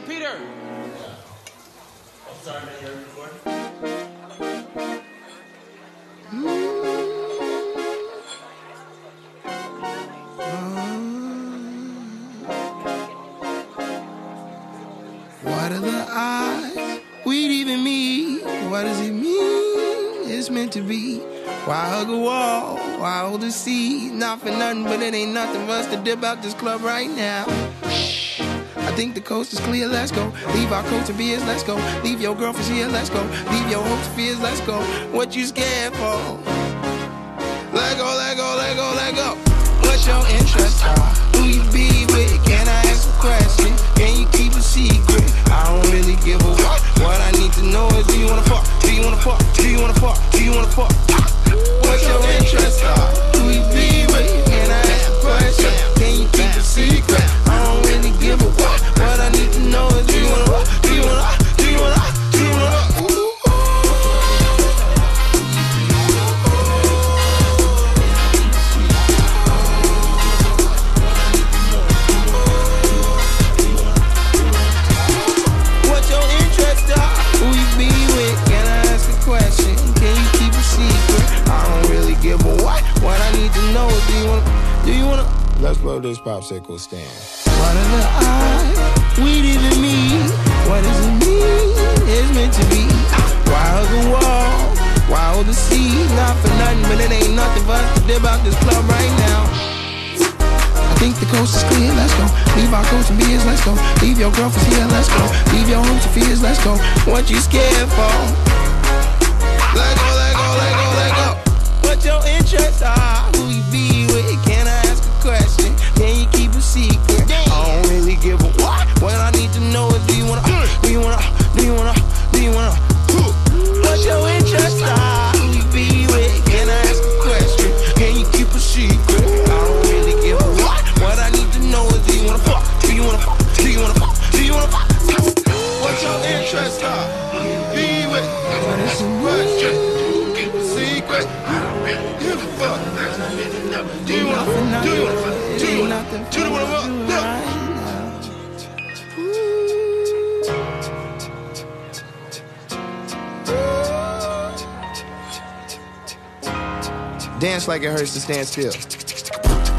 Yo, Peter. I'm sorry, man. What are the odds we'd even meet? What does it mean? It's meant to be. Why hug a wall? Why hold the sea? Not for nothing, but it ain't nothing for us to dip out this club right now. I think the coast is clear, let's go. Leave our coats and beers, let's go. Leave your girlfriends here, let's go. Leave your hopes and fears, let's go. What you scared for? Let go, let go, let go, let go. What's your interest? Who you be with? Know do you wanna? Do you wanna? Let's blow this popsicle stand. What are the odds we'd even meet? What does it mean? It's meant to be. Why hug a wall? Why hold the sea? Not for nothing, but it ain't nothing for us to dip out this club right now. I think the coast is clear, let's go. Leave our coats and beers, let's go. Leave your girlfriends here, let's go. Leave your hopes and fears, let's go. What you scared for? Dance like it hurts to stand still.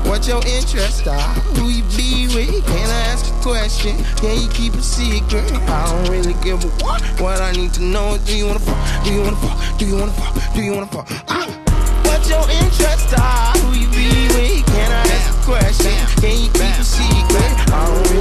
What your interest? are, who you be with? Can I ask a question? Can you keep a secret? I don't really give a what. What I need to know is do you wanna fuck? Do you wanna fuck? Do you wanna fuck? Do you wanna fuck? Ah. What your interest? are, who you be with? Can I ask a question? Can you keep a secret? I don't really